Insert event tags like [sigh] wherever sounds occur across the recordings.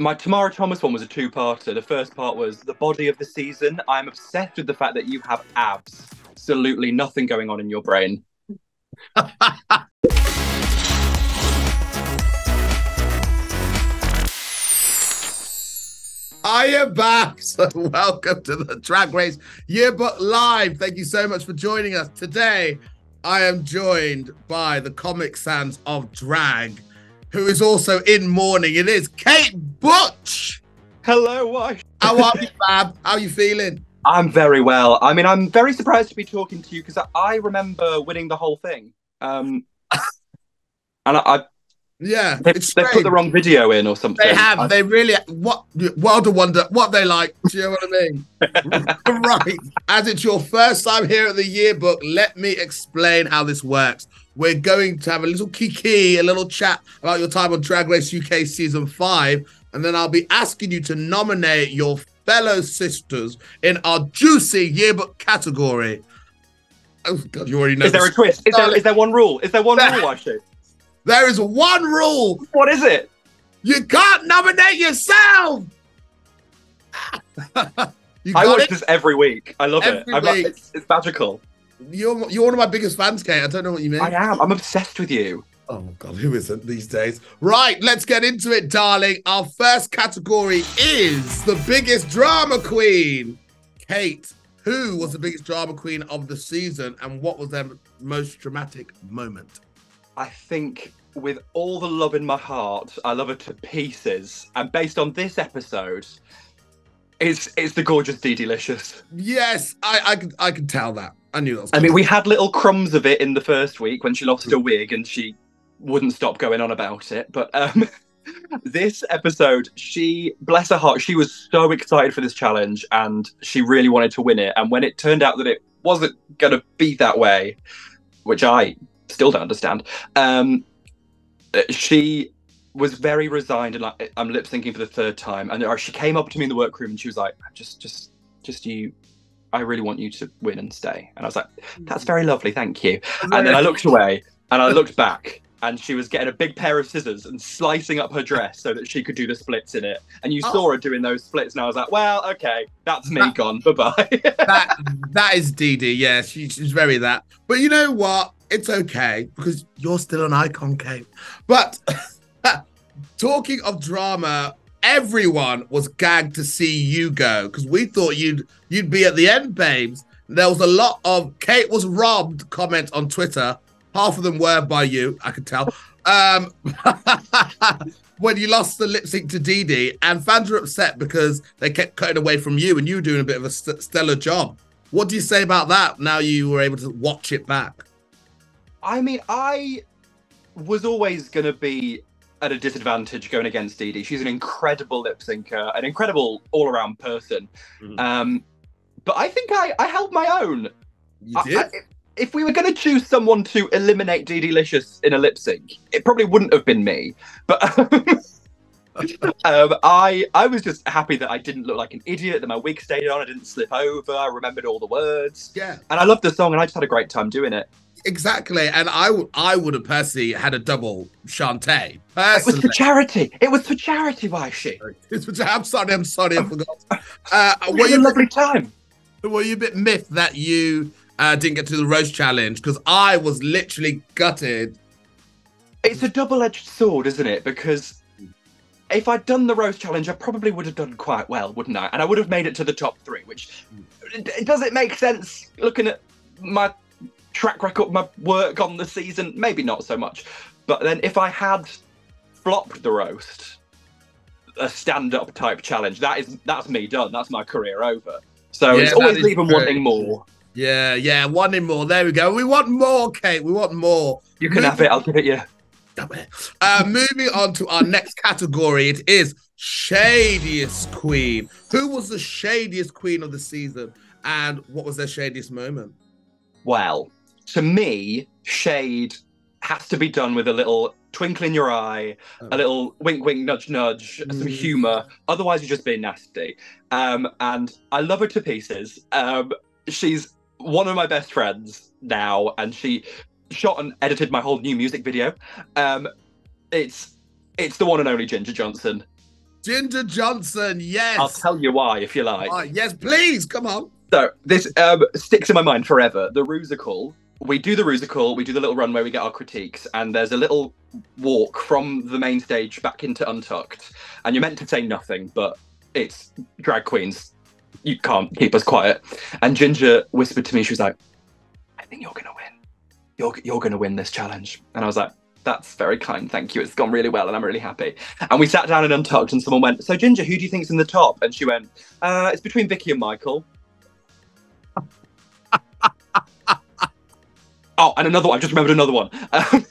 my Tomara Thomas one was a two-parter. The first part was the body of the season. I'm obsessed with the fact that you have abs. Absolutely nothing going on in your brain. [laughs] I am back. [laughs] So welcome to the Drag Race Yearbook Live. Thank you so much for joining us. Today, I am joined by the Comic Sans of Drag, who is also in mourning. It is Kate Butch. Hello, why? How are you, Fab? How are you feeling? I'm very well. I mean, I'm very surprised to be talking to you because I remember winning the whole thing. Um, [laughs] and I, I Yeah, they, it's they put the wrong video in or something. They have. I- They really. What? World of Wonder. What they like? Do you know what I mean? [laughs] right. As it's your first time here at the yearbook, let me explain how this works. We're going to have a little kiki, a little chat about your time on Drag Race UK season five, and then I'll be asking you to nominate your fellow sisters in our juicy yearbook category. Oh God, you already know. is there a this. twist? Is there, is there one rule? Is there one rule, Yshee? there is one rule. What is it? You can't nominate yourself. [laughs] you I watch it? this every week. I love Every it. I'm like, week. it's, it's magical. You're you're one of my biggest fans, Kate. I don't know what you mean. I am. I'm obsessed with you. Oh God, who isn't these days? Right, let's get into it, darling. Our first category is the biggest drama queen. Kate, who was the biggest drama queen of the season, and what was their most dramatic moment? I think with all the love in my heart, I love her to pieces. And based on this episode, it's it's the gorgeous DeDeLicious. Yes, I I could I could tell that. I knew that. Was I mean, we had little crumbs of it in the first week when she lost her wig and she wouldn't stop going on about it. But um, [laughs] this episode, she, bless her heart, she was so excited for this challenge and she really wanted to win it. And when it turned out that it wasn't going to be that way, which I still don't understand, um, uh, she was very resigned and like I'm lip syncing for the third time. And uh, she came up to me in the workroom and she was like, just, just, just you. I really want you to win and stay. And I was like, that's mm. very lovely, thank you. And then I looked away and I [laughs] looked back and she was getting a big pair of scissors and slicing up her dress so that she could do the splits in it. And you Oh. saw her doing those splits and I was like, well, okay, that's me That- gone. [laughs] Bye bye. that that is Dee Dee. Yeah, she, she's very that. But you know what? It's okay because you're still an icon, Kate. But [laughs] talking of drama, everyone was gagged to see you go because we thought you'd you'd be at the end, babes. There was a lot of Kate was robbed comments on Twitter. Half of them were by you, I could tell. Um, [laughs] when you lost the lip sync to Dee Dee, and fans were upset because they kept cutting away from you, and you were doing a bit of a st- stellar job. What do you say about that? Now you were able to watch it back. I mean, I was always going to be at a disadvantage going against Dee Dee. She's an incredible lip syncer, an incredible all around person. Mhm. Um, but I think I, I held my own. You did. I- if- if we were going to choose someone to eliminate DeDeLicious in a lip sync, it probably wouldn't have been me. But um, [laughs] [laughs] I I was just happy that I didn't look like an idiot, that my wig stayed on, I didn't slip over, I remembered all the words. yeah, And I loved the song and I just had a great time doing it. exactly. And I would I would have personally had a double shantay. It was for charity. It was for charity, Yshee? [laughs] It's for- I'm sorry, I'm sorry, I [laughs] forgot. Uh, were had a you lovely time. were you a bit miffed that you uh, didn't get to the roast challenge? Because I was literally gutted. It's a double-edged sword, isn't it? Because if I'd done the roast challenge, I probably would have done quite well, wouldn't I? And I would have made it to the top three. Which does it make sense looking at my track record, my work on the season? Maybe not so much. But then if I had flopped the roast, a stand-up type challenge, that is that's me done. That's my career over. So Yeah, it's always leaving true. wanting more. Yeah, yeah, wanting more. There we go. We want more, Kate. We want more. You can have it. I'll give it you. Uh, moving on to our next category, it is shadiest queen. Who was the shadiest queen of the season, and what was their shadiest moment? Well, to me, shade has to be done with a little twinkle in your eye, a little wink, wink, nudge, nudge, some Mm. humour. Otherwise, you're just being nasty. Um, and I love her to pieces. Um, she's one of my best friends now, and she shot and edited my whole new music video. Um, it's it's the one and only Ginger Johnson. Ginger Johnson, yes. I'll tell you why if you like. Yes, please, come on. So this um, sticks in my mind forever. The Rusical. We do the Rusical. We do the little run where we get our critiques, and there's a little walk from the main stage back into Untucked, and you're meant to say nothing, but it's drag queens. You can't keep us quiet. And Ginger whispered to me, she was like, "I think you're gonna win. You're you're gonna win this challenge." And I was like, "That's very kind, thank you. It's gone really well, and I'm really happy." And we sat down and Untucked, and someone went, "So Ginger, who do you think's in the top?" And she went, uh, "It's between Vicki and Michael." [laughs] Oh, and another one. I just remembered another one. [laughs] Um,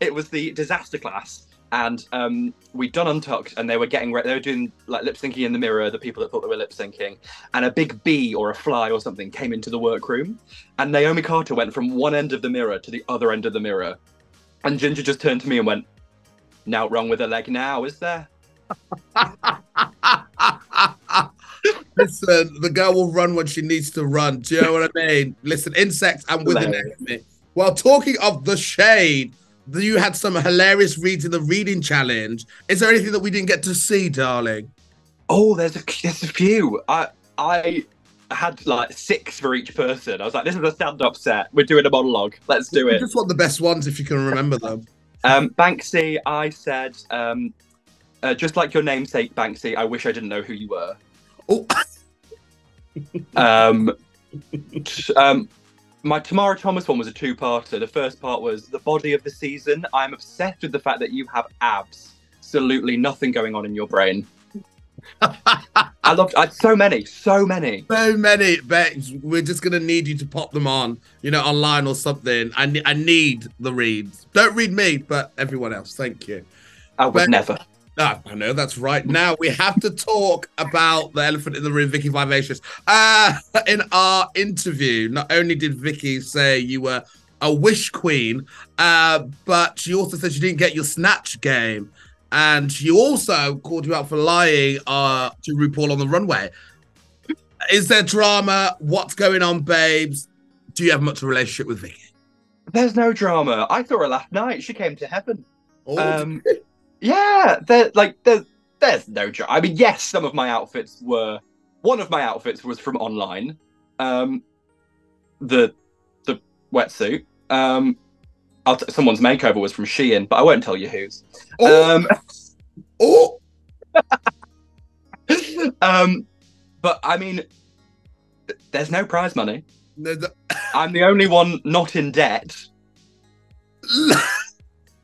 it was the disaster class, and um, we'd done Untucked, and they were getting re- they were doing like lip syncing in the mirror. The people that thought they were lip syncing, and a big bee or a fly or something came into the workroom, and Naomi Carter went from one end of the mirror to the other end of the mirror, and Ginger just turned to me and went, "Now wrong with her leg now, is there?" [laughs] Listen, the girl will run when she needs to run. Do you know what I mean? Listen, insects and with an enemy. Well, talking of the shade, you had some hilarious reads in the reading challenge. Is there anything that we didn't get to see, darling? Oh, there's a there's a few. I I had like six for each person. I was like, this is a stand-up set. We're doing a monologue. Let's do it. just want the best ones if you can remember them. Um, Banksie, I said, um, uh, just like your namesake, Banksy. I wish I didn't know who you were. Oh, Um, um, my Tomara Thomas one was a two-parter. The first part was the body of the season. I'm obsessed with the fact that you have abs. Absolutely nothing going on in your brain. [laughs] I loved. I so many, so many. so many. Bex, we're just gonna need you to pop them on, you know, online or something. I, I need the reads. Don't read me, but everyone else. Thank you. I would But- never. Ah, I know that's right. Now we have to talk about the elephant in the room, Vicki Vivacious. Uh, in our interview, not only did Vicki say you were a wish queen, uh, but she also said she didn't get your snatch game. And she also called you out for lying uh, to RuPaul on the runway. Is there drama? What's going on, babes? Do you have much of a relationship with Vicki? There's no drama. I saw her last night. She came to heaven. Oh, Um, yeah, there like there's there's no drama. I mean, yes, some of my outfits were. One of my outfits was from online. Um, the the wetsuit. Um, I'll t- someone's makeover was from Shein, but I won't tell you whose. oh, Um, [laughs] oh, [laughs] um, but I mean, th- there's no prize money. no, the- I'm the only one not in debt, [laughs]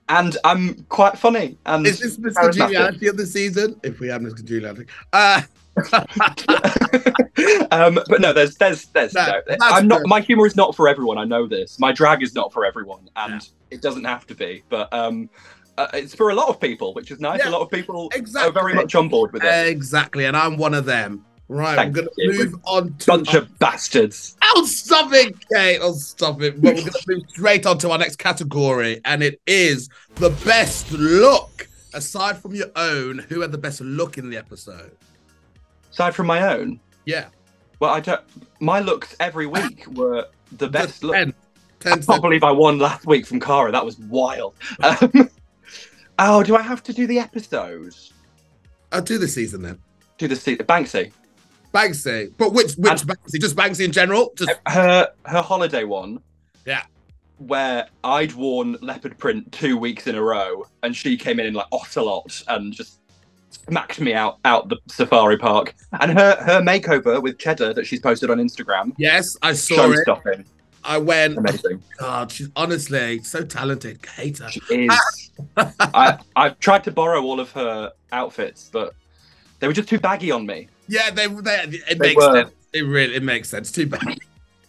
and I'm quite funny. And Is this Charismatic. Congeniality of the season? If we have Mr. Congeniality. Uh, [laughs] um, but no, there's there's there's No, no. I'm not. good. My humor is not for everyone. I know this. My drag is not for everyone, and Yeah. it doesn't have to be. But um, uh, it's for a lot of people, which is nice. Yeah, a lot of people exactly. are very much on board with it. exactly, and I'm one of them. Right, Thank we're going to move on to. Bunch of bastards. Oh, stop it, Kate. Oh, stop it. But we're going to move straight on to our next category, and it is the best look. Aside from your own, who had the best look in the episode? Aside from my own, Yeah. well, I don't. My looks every week were the best look. 10. I 10 can't believe I won last week from Cara. That was wild. Um, [laughs] oh, do I have to do the episodes? I'll do the season then. Do the se- Banksie? Banksie. But which which And- Banksie? Just Banksie in general? Just uh, her her holiday one. Yeah. Where I'd worn leopard print two weeks in a row, and she came in in like ocelot and just smacked me out out the safari park. And her her makeover with cheddar that she's posted on Instagram, yes, I saw show it. stopping, I went, amazing. Oh, God, she's honestly so talented. Hate her. She is. [laughs] I I've tried to borrow all of her outfits, but they were just too baggy on me. Yeah, they, they it They makes were. sense. It really it makes sense. Too bad.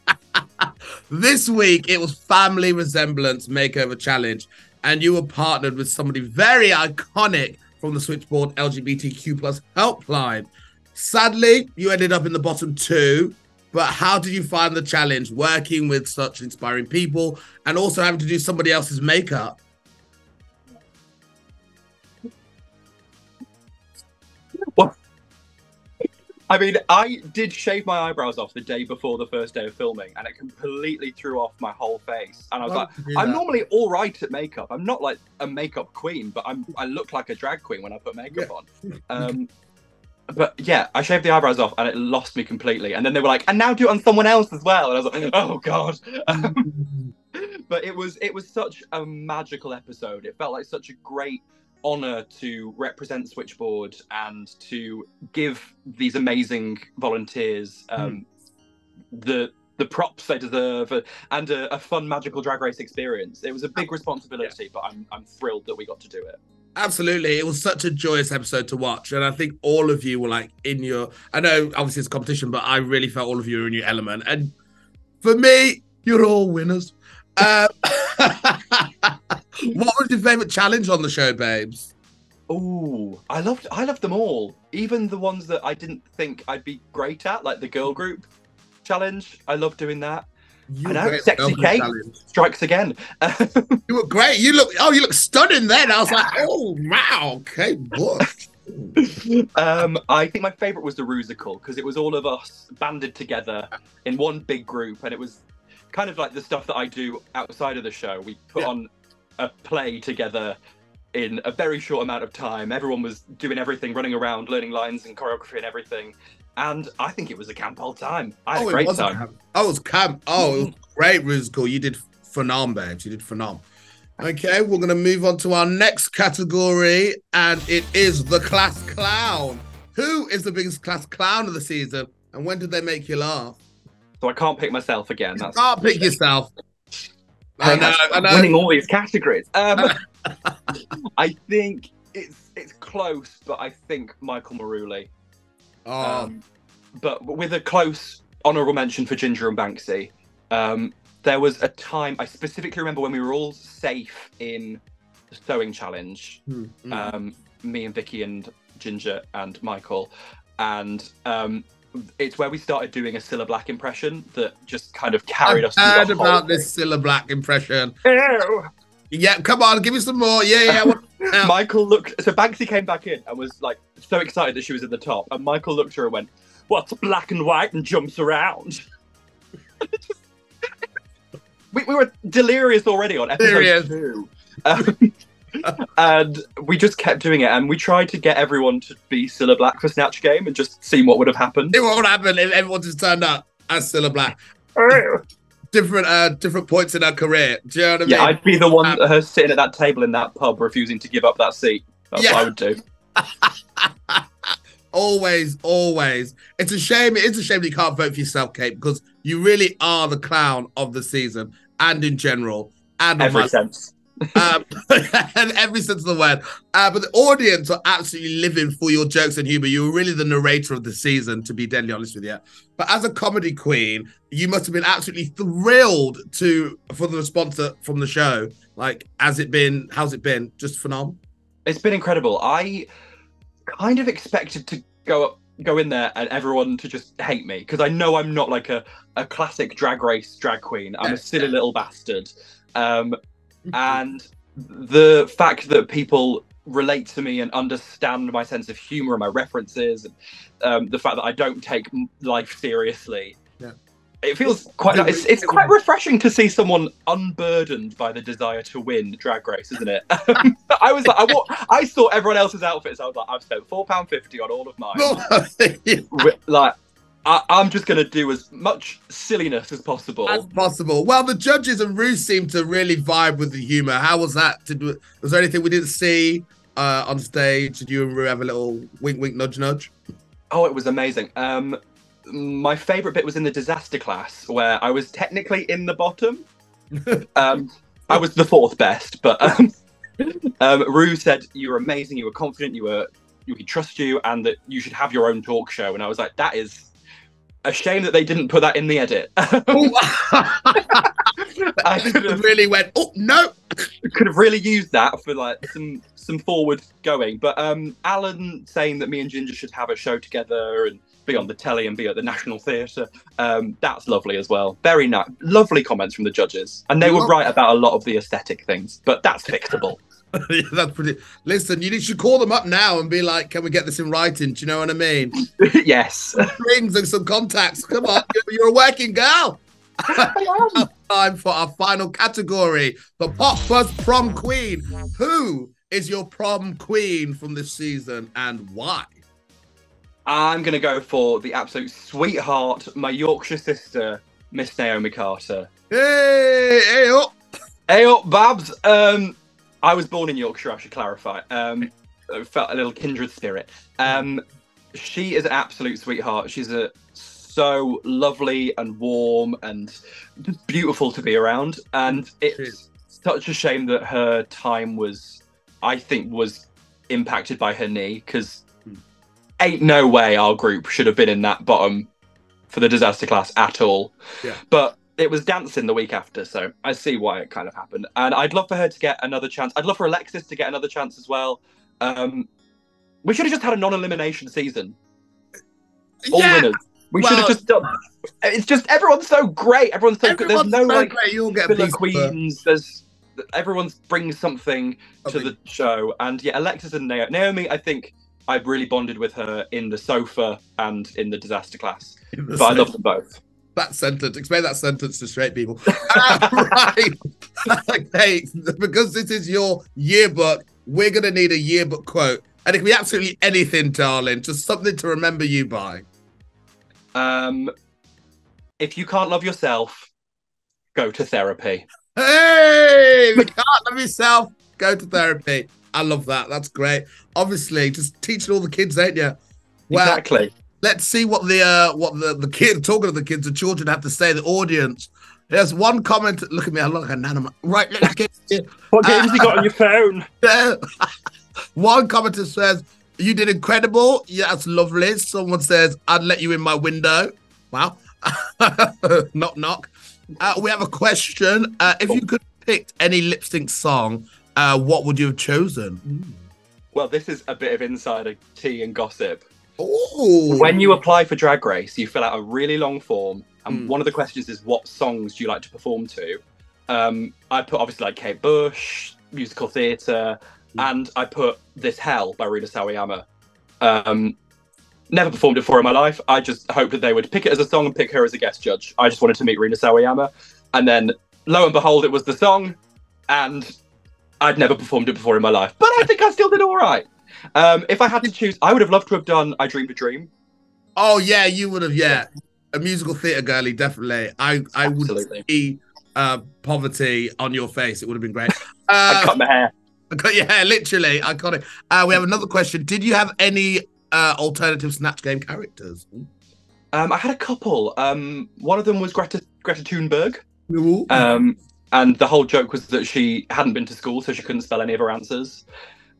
[laughs] this week it was Family Resemblance Makeover Challenge, and you were partnered with somebody very iconic from the Switchboard LGBTQ plus helpline. Sadly, you ended up in the bottom two. But how did you find the challenge working with such inspiring people and also having to do somebody else's makeup? I mean, I did shave my eyebrows off the day before the first day of filming, and it completely threw off my whole face. And I was Why like, would you do I'm normally all right at makeup. I'm not like a makeup queen, but I'm I look like a drag queen when I put makeup on. Um, but yeah, I shaved the eyebrows off, and it lost me completely. And then they were like, and now do it on someone else as well. And I was like, oh god. Um, [laughs] but it was it was such a magical episode. It felt like such a great honor to represent Switchboard and to give these amazing volunteers um, the the props they deserve uh, and a, a fun magical drag race experience. It was a big responsibility, but I'm I'm thrilled that we got to do it. Absolutely. It was such a joyous episode to watch. And I think all of you were like in your I know obviously it's a competition, but I really felt all of you were in your element. And for me, you're all winners. Uh, [laughs] what was your favorite challenge on the show, babes? Oh, I loved I loved them all, even the ones that I didn't think I'd be great at, like the girl group challenge. I love doing that. You I know, Sexy Kate. challenge. Strikes again. [laughs] You look great. You look oh, you look stunning then. I was like, oh wow, Kate Bush. um, I think my favourite was the Rusical because it was all of us banded together in one big group, and it was kind of like the stuff that I do outside of the show. We put Yeah. on a play together in a very short amount of time. Everyone was doing everything, running around, learning lines and choreography and everything. And I think it was a camp all time. I had Oh, a it great time. camp. Oh, it was camp. Oh, it was mm-hmm. great, musical. You did phenomenal, babes. You did phenomenal. Okay, we're gonna move on to our next category, and it is the class clown. Who is the biggest class clown of the season, and when did they make you laugh? So I can't pick myself again. You That's can't pick yourself. I know, I I'm know. winning all these categories. Um, [laughs] [laughs] I think it's it's close, but I think Michael Marouli. Oh, Um, but with a close honourable mention for Ginger and Banksie. Um, there was a time I specifically remember when we were all safe in the sewing challenge. hmm, hmm. Um, me and Vicki and Ginger and Michael, and um, it's where we started doing a Cilla Black impression that just kind of carried I've us. heard the whole about this Cilla Black impression. Ew. Yeah, come on, give me some more. Yeah, yeah. What, [laughs] Michael looked. So Banksie came back in and was like so excited that she was at the top, and Michael looked at her and went, "What's black and white and jumps around?" [laughs] we, we were delirious already on episode Delirious. two, um, and we just kept doing it. And we tried to get everyone to be Cilla Black for Snatch Game and just see what would have happened. what would happen if everyone just turned up as Cilla Black? Different, uh, different points in her career. Do you know what I mean? yeah, I'd be the one, Um, her sitting at that table in that pub, refusing to give up that seat. That's Yeah. what I would do. [laughs] always, always. It's a shame. It is a shame you can't vote for yourself, Kate, because you really are the clown of the season and in general. And on Every my, sense. Um, [laughs] and every sense of the word. Uh, but the audience are absolutely living for your jokes and humor. You were really the narrator of the season, to be deadly honest with you. But as a comedy queen, you must have been absolutely thrilled to for the response from the show. Like, has it been? How's it been? Just phenomenal. It's been incredible. I kind of expected to go up, go in there and everyone to just hate me because I know I'm not like a, a classic drag race drag queen. I'm a silly little bastard. Um, and the fact that people relate to me and understand my sense of humor and my references, and um, the fact that I don't take life seriously. Yeah. It feels quite. Yeah, It's, it's quite refreshing to see someone unburdened by the desire to win Drag Race, isn't it? [laughs] I was like, I, wa- I saw everyone else's outfits. I was like, I've spent four pound fifty on all of mine. [laughs] [laughs] Like, I, I'm just gonna do as much silliness as possible. as possible. Well, the judges and Rue seemed to really vibe with the humor. How was that? Did was there anything we didn't see uh, on stage? Did you and Rue have a little wink, wink, nudge, nudge? Oh, it was amazing. Um, my favorite bit was in the disaster class where I was technically in the bottom. [laughs] um, I was the fourth best, but um, [laughs] um, Rue said you were amazing, you were confident, you were we could trust you, and that you should have your own talk show. And I was like, that is a shame that they didn't put that in the edit. [laughs] I [laughs] could have, really went. Oh no! could have really used that for like some some forward going. But um, Alan saying that me and Ginger should have a show together and be on the telly and be at the National Theatre. Um, that's lovely as well. Very nice, lovely comments from the judges, and they were right about a lot of the aesthetic things. But that's fixable. [laughs] yeah, that's pretty. Listen, you should call them up now and be like, "Can we get this in writing?" Do you know what I mean? [laughs] yes. Rings and some contacts. Come on, [laughs] you're- you're a working girl. Time for our final category: the Pop Buzz Prom Queen. Who is your prom queen from this season, and why? I'm going to go for the absolute sweetheart, my Yorkshire sister, Miss Naomi Carter. Hey, hey, up, Hey up, Babs. Um, I was born in Yorkshire, I should clarify. Um, felt a little kindred spirit. Um, she is an absolute sweetheart. She's a so lovely and warm and beautiful to be around. And it's such a shame that her time was, I think, was impacted by her knee because ain't no way our group should have been in that bottom for the disaster class at all. Yeah. But it was dancing the week after, so I see why it kind of happened. And I'd love for her to get another chance. I'd love for Alexis to get another chance as well. Um, we should have just had a non-elimination season. All Yeah, winners. We should have just done. It's just everyone's so great. Everyone's so good. There's everyone's no so like great, You'll get a filler queens. There's everyone's brings something to the show, and yeah, Alexis and Naomi. Naomi, I think I've really bonded with her in the sofa and in the disaster class. But I love them both. That sentence. Explain that sentence to straight people. Uh, [laughs] right. okay, because this is your yearbook, we're going to need a yearbook quote. And it can be absolutely anything, darling. Just something to remember you by. Um, if you can't love yourself, go to therapy. Hey, if you can't love yourself, go to therapy. I love that. That's great. Obviously, just teaching all the kids, ain't you? Well, exactly. Let's see what the uh what the the kid [laughs] talking to the kids the children have to say the audience. There's one comment look at me i look like a nanoma right let's [laughs] get What games games you got on your phone? [laughs] there. one commenter says you did incredible. Yeah that's lovely. Someone says i'd let you in my window. Wow. Knock knock. Uh, we have a question. Uh, if you could pick any lip sync song uh, what would you have chosen? Well, this is a bit of insider tea and gossip. Oh When you apply for Drag Race, you fill out a really long form, and Mm. one of the questions is what songs do you like to perform to? Um, I put obviously like Kate Bush, musical theatre, Mm. and I put This Hell by Rina Sawayama. Um, never performed it before in my life. I just hoped that they would pick it as a song and pick her as a guest judge. I just wanted to meet Rina Sawayama, and then lo and behold, it was the song, and I'd never performed it before in my life, but I think I still did all right. Um, if I had to choose, I would have loved to have done "I Dreamed a Dream." Oh yeah, you would have. Yeah, a musical theatre girly, definitely. I I would see uh, poverty on your face. It would have been great. [laughs] I Uh, cut my hair. [laughs] yeah, literally iconic. Uh, we have another question. Did you have any uh, alternative Snatch Game characters? Um, I had a couple. Um, one of them was Greta Greta Thunberg, um, and the whole joke was that she hadn't been to school, so she couldn't spell any of her answers.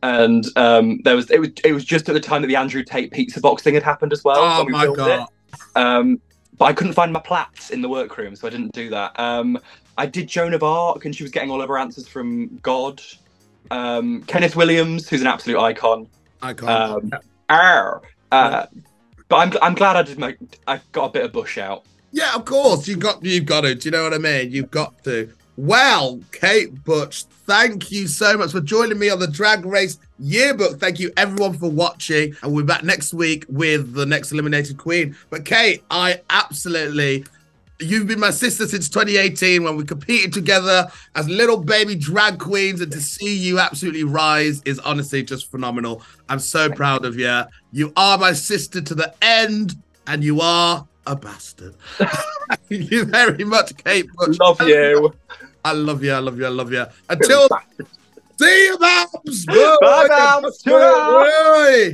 And um, there was it was it was just at the time that the Andrew Tate pizza box thing had happened as well. oh my god! Um, but I couldn't find my plats in the workroom, so I didn't do that. Um, I did Joan of Arc, and she was getting all of her answers from God. Um, Kenneth Williams, who's an absolute icon. I can't. Um, Arr. Uh, but I'm I'm glad I did make I got a bit of bush out. yeah, of course you got you've got to. Do you know what I mean? You've got to. Well, Kate Butch, thank you so much for joining me on the Drag Race Yearbook. Thank you everyone for watching, and we'll be back next week with the next eliminated queen. But Kate, I absolutely. You've been my sister since 2018 when we competed together as little baby drag queens, and to see you absolutely rise is honestly just phenomenal. I'm so proud of you. You are my sister to the end, and you are a bastard. [laughs] [laughs] Thank you very much, Kate. Butch. Love you. [laughs] I love you. I love you. I love you. Until see you, Babs. Bye, Babs. Bye.